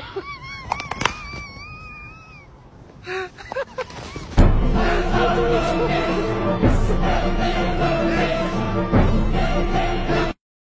あっ。